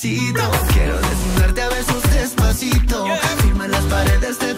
Quiero desnudarte a besos despacito. Firma las paredes de